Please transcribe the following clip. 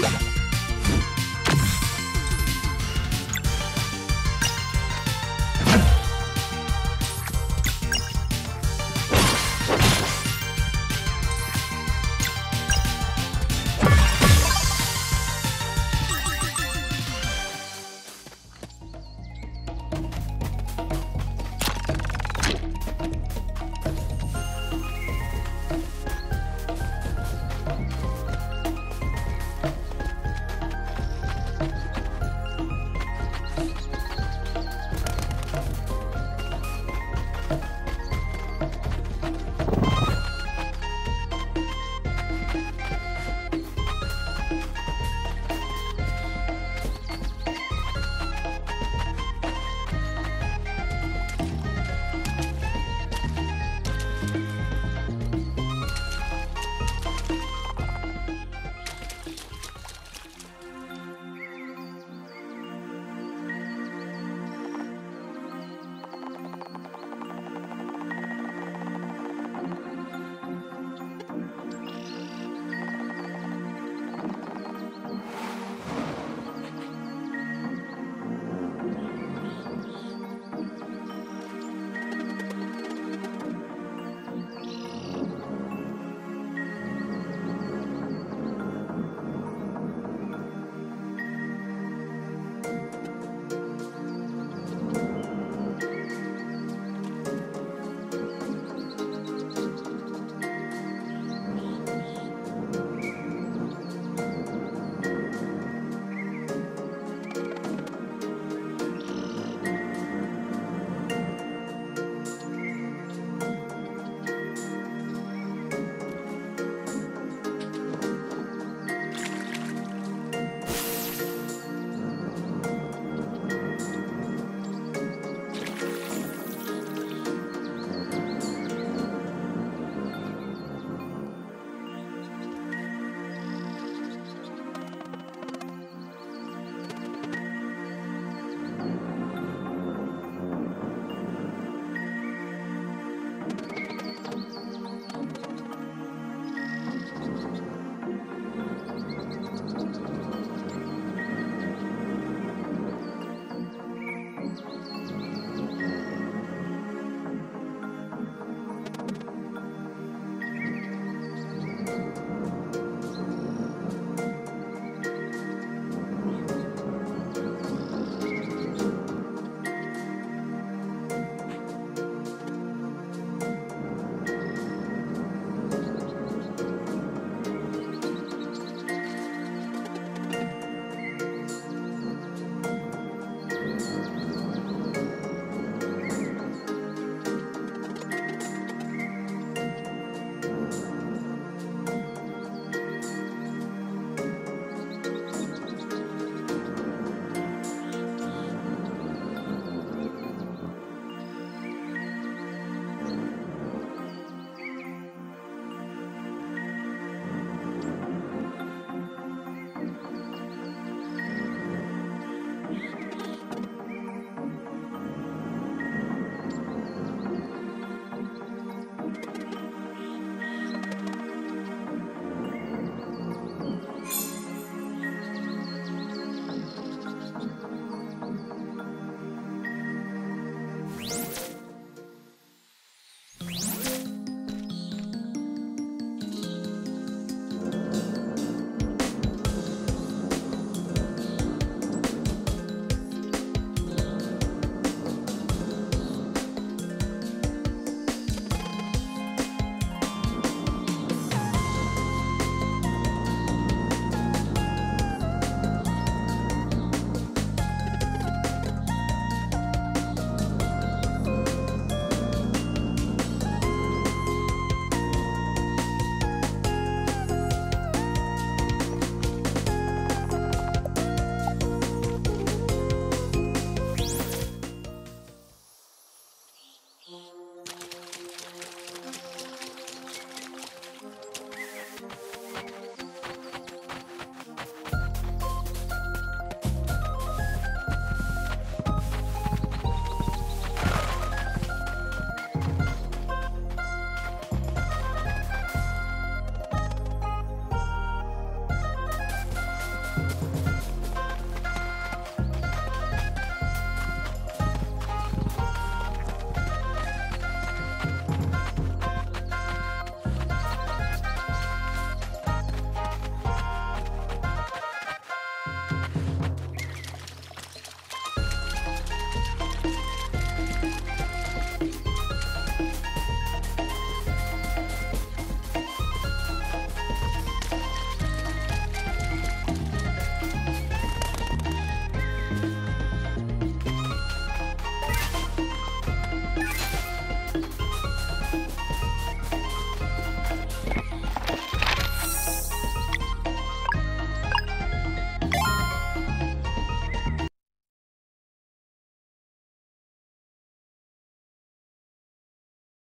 Yeah.